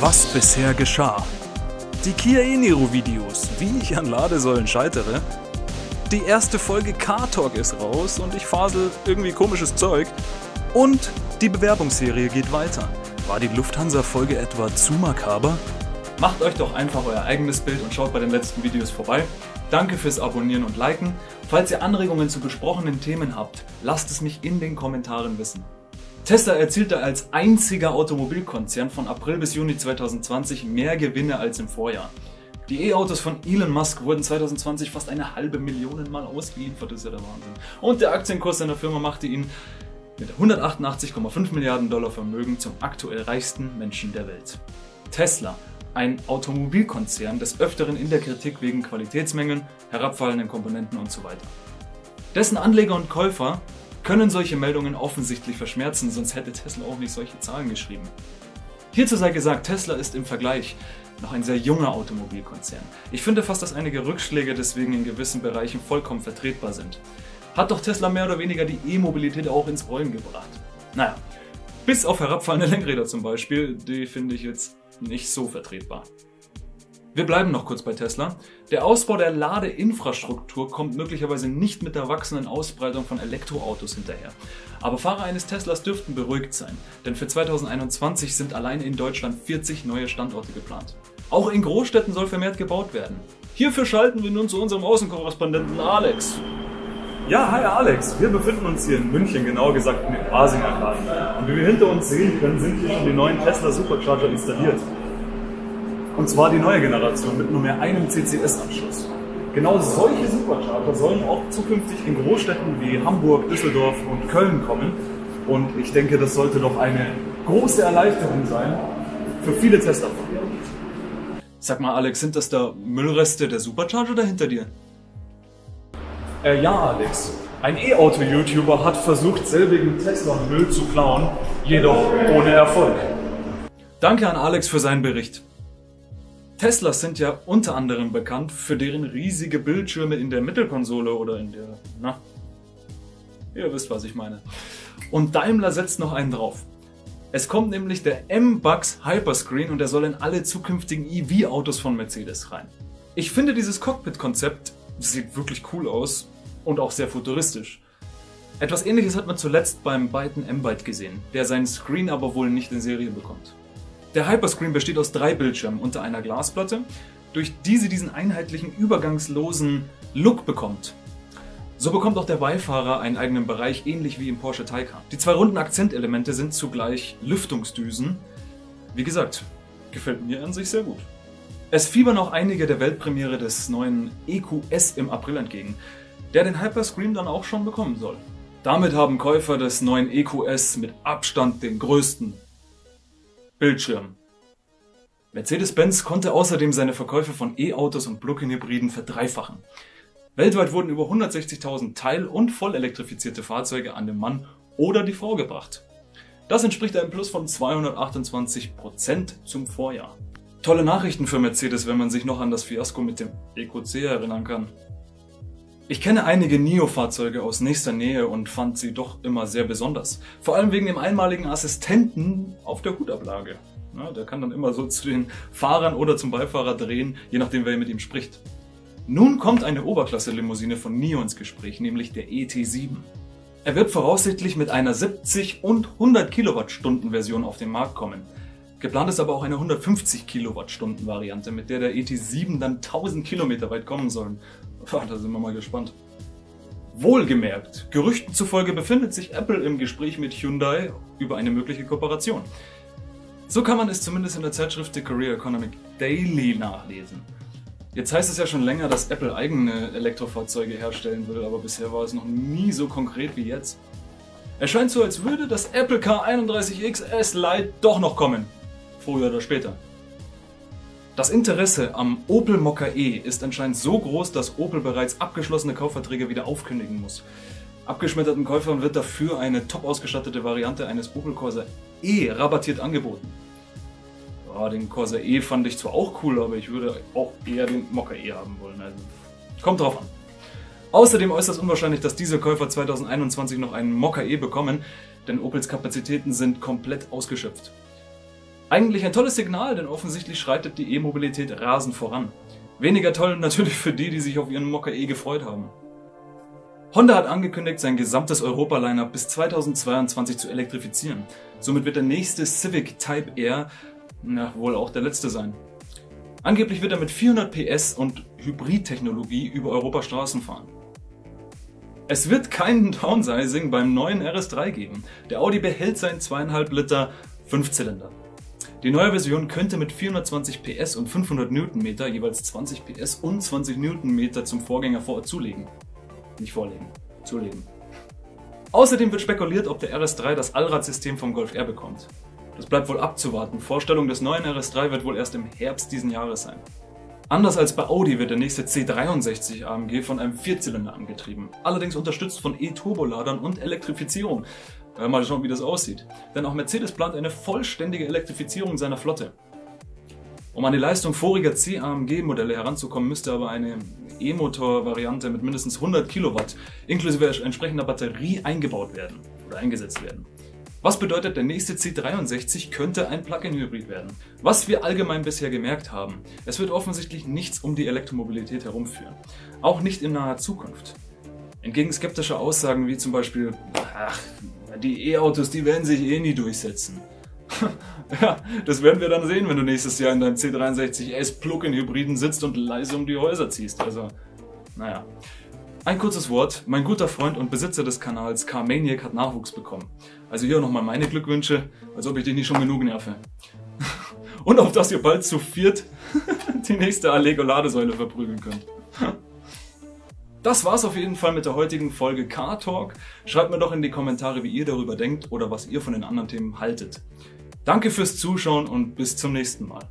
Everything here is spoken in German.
Was bisher geschah. Die Kia e-Niro Videos, wie ich an Ladesäulen scheitere. Die erste Folge Car Talk ist raus und ich fasel irgendwie komisches Zeug. Und die Bewerbungsserie geht weiter. War die Lufthansa-Folge etwa zu makaber? Macht euch doch einfach euer eigenes Bild und schaut bei den letzten Videos vorbei. Danke fürs Abonnieren und Liken. Falls ihr Anregungen zu besprochenen Themen habt, lasst es mich in den Kommentaren wissen. Tesla erzielte als einziger Automobilkonzern von April bis Juni 2020 mehr Gewinne als im Vorjahr. Die E-Autos von Elon Musk wurden 2020 fast eine halbe Million Mal ausgeliefert, ist ja der Wahnsinn. Und der Aktienkurs seiner Firma machte ihn mit 188,5 Milliarden Dollar Vermögen zum aktuell reichsten Menschen der Welt. Tesla, ein Automobilkonzern, des Öfteren in der Kritik wegen Qualitätsmängeln, herabfallenden Komponenten und so weiter. Dessen Anleger und Käufer können solche Meldungen offensichtlich verschmerzen, sonst hätte Tesla auch nicht solche Zahlen geschrieben. Hierzu sei gesagt, Tesla ist im Vergleich noch ein sehr junger Automobilkonzern. Ich finde fast, dass einige Rückschläge deswegen in gewissen Bereichen vollkommen vertretbar sind. Hat doch Tesla mehr oder weniger die E-Mobilität auch ins Rollen gebracht. Naja, bis auf herabfallende Lenkräder zum Beispiel, die finde ich jetzt nicht so vertretbar. Wir bleiben noch kurz bei Tesla. Der Ausbau der Ladeinfrastruktur kommt möglicherweise nicht mit der wachsenden Ausbreitung von Elektroautos hinterher. Aber Fahrer eines Teslas dürften beruhigt sein, denn für 2021 sind allein in Deutschland 40 neue Standorte geplant. Auch in Großstädten soll vermehrt gebaut werden. Hierfür schalten wir nun zu unserem Außenkorrespondenten Alex. Ja, hi Alex. Wir befinden uns hier in München, genauer gesagt in den Asinger Garten. Und wie wir hinter uns sehen können, sind hier schon die neuen Tesla Supercharger installiert. Und zwar die neue Generation mit nur mehr einem CCS-Anschluss. Genau solche Supercharger sollen auch zukünftig in Großstädten wie Hamburg, Düsseldorf und Köln kommen. Und ich denke, das sollte doch eine große Erleichterung sein für viele Tesla-Fahrer. Sag mal, Alex, sind das da Müllreste der Supercharger da hinter dir? Äh, ja, Alex. Ein E-Auto-YouTuber hat versucht, selbigen Tesla-Müll zu klauen, jedoch ohne Erfolg. Danke an Alex für seinen Bericht. Teslas sind ja unter anderem bekannt für deren riesige Bildschirme in der Mittelkonsole oder in der, na, ihr wisst, was ich meine. Und Daimler setzt noch einen drauf. Es kommt nämlich der M-Bucks Hyperscreen und der soll in alle zukünftigen EV-Autos von Mercedes rein. Ich finde dieses Cockpit-Konzept sieht wirklich cool aus und auch sehr futuristisch. Etwas ähnliches hat man zuletzt beim Byton M-Byte gesehen, der seinen Screen aber wohl nicht in Serie bekommt. Der Hyperscreen besteht aus drei Bildschirmen unter einer Glasplatte, durch die sie diesen einheitlichen, übergangslosen Look bekommt. So bekommt auch der Beifahrer einen eigenen Bereich, ähnlich wie im Porsche Taycan. Die zwei runden Akzentelemente sind zugleich Lüftungsdüsen. Wie gesagt, gefällt mir an sich sehr gut. Es fiebern auch einige der Weltpremiere des neuen EQS im April entgegen, der den Hyperscreen dann auch schon bekommen soll. Damit haben Käufer des neuen EQS mit Abstand den größten Bildschirm. Mercedes-Benz konnte außerdem seine Verkäufe von E-Autos und Plug-in-Hybriden verdreifachen. Weltweit wurden über 160.000 teil- und vollelektrifizierte Fahrzeuge an den Mann oder die Frau gebracht. Das entspricht einem Plus von 228% zum Vorjahr. Tolle Nachrichten für Mercedes, wenn man sich noch an das Fiasko mit dem EQC erinnern kann. Ich kenne einige NIO-Fahrzeuge aus nächster Nähe und fand sie doch immer sehr besonders. Vor allem wegen dem einmaligen Assistenten auf der Hutablage. Ja, der kann dann immer so zu den Fahrern oder zum Beifahrer drehen, je nachdem wer mit ihm spricht. Nun kommt eine Oberklasse-Limousine von NIO ins Gespräch, nämlich der ET7. Er wird voraussichtlich mit einer 70 und 100 Kilowattstunden Version auf den Markt kommen. Geplant ist aber auch eine 150 Kilowattstunden Variante, mit der der ET7 dann 1000 Kilometer weit kommen soll. Da sind wir mal gespannt. Wohlgemerkt, Gerüchten zufolge befindet sich Apple im Gespräch mit Hyundai über eine mögliche Kooperation. So kann man es zumindest in der Zeitschrift The Career Economic Daily nachlesen. Jetzt heißt es ja schon länger, dass Apple eigene Elektrofahrzeuge herstellen will, aber bisher war es noch nie so konkret wie jetzt. Es scheint so, als würde das Apple K31XS Lite doch noch kommen. Früher oder später. Das Interesse am Opel Mokka E ist anscheinend so groß, dass Opel bereits abgeschlossene Kaufverträge wieder aufkündigen muss. Abgeschmetterten Käufern wird dafür eine top ausgestattete Variante eines Opel Corsa E rabattiert angeboten. Ja, den Corsa E fand ich zwar auch cool, aber ich würde auch eher den Mokka E haben wollen. Also, kommt drauf an. Außerdem äußerst unwahrscheinlich, dass diese Käufer 2021 noch einen Mokka E bekommen, denn Opels Kapazitäten sind komplett ausgeschöpft. Eigentlich ein tolles Signal, denn offensichtlich schreitet die E-Mobilität rasend voran. Weniger toll natürlich für die, die sich auf ihren Mokka E gefreut haben. Honda hat angekündigt, sein gesamtes Europa-Lineup bis 2022 zu elektrifizieren. Somit wird der nächste Civic Type R na, wohl auch der letzte sein. Angeblich wird er mit 400 PS und Hybridtechnologie über Europastraßen fahren. Es wird keinen Downsizing beim neuen RS3 geben. Der Audi behält seinen 2,5 Liter 5-Zylinder. Die neue Version könnte mit 420 PS und 500 Newtonmeter jeweils 20 PS und 20 Newtonmeter zum Vorgänger vor zulegen. Nicht vorlegen, zulegen. Außerdem wird spekuliert, ob der RS3 das Allradsystem vom Golf R bekommt. Das bleibt wohl abzuwarten. Vorstellung des neuen RS3 wird wohl erst im Herbst diesen Jahres sein. Anders als bei Audi wird der nächste C63 AMG von einem Vierzylinder angetrieben, allerdings unterstützt von E-Turboladern und Elektrifizierung. Äh, mal schauen, wie das aussieht. Denn auch Mercedes plant eine vollständige Elektrifizierung seiner Flotte. Um an die Leistung voriger C-AMG-Modelle heranzukommen, müsste aber eine E-Motor-Variante mit mindestens 100 Kilowatt inklusive entsprechender Batterie eingebaut werden oder eingesetzt werden. Was bedeutet, der nächste C63 könnte ein Plug-in-Hybrid werden? Was wir allgemein bisher gemerkt haben, es wird offensichtlich nichts um die Elektromobilität herumführen. Auch nicht in naher Zukunft. Entgegen skeptischer Aussagen wie zum Beispiel, ach, die E-Autos, die werden sich eh nie durchsetzen. ja, das werden wir dann sehen, wenn du nächstes Jahr in deinem C63S Plug-in-Hybriden sitzt und leise um die Häuser ziehst. Also, naja. Ein kurzes Wort. Mein guter Freund und Besitzer des Kanals Carmaniac hat Nachwuchs bekommen. Also hier nochmal meine Glückwünsche, als ob ich dich nicht schon genug nerve. Und auf dass ihr bald zu viert die nächste Allego-Ladesäule verprügeln könnt. Das war's auf jeden Fall mit der heutigen Folge Car Talk. Schreibt mir doch in die Kommentare, wie ihr darüber denkt oder was ihr von den anderen Themen haltet. Danke fürs Zuschauen und bis zum nächsten Mal.